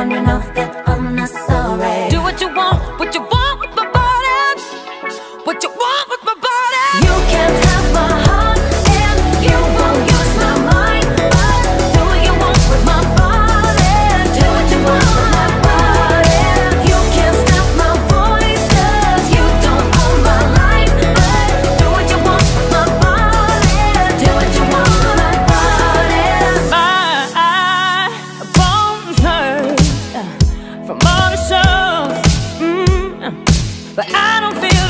one we know from all the shows. Mm -hmm. But I don't feel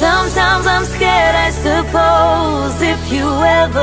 Sometimes I'm scared, I suppose, if you ever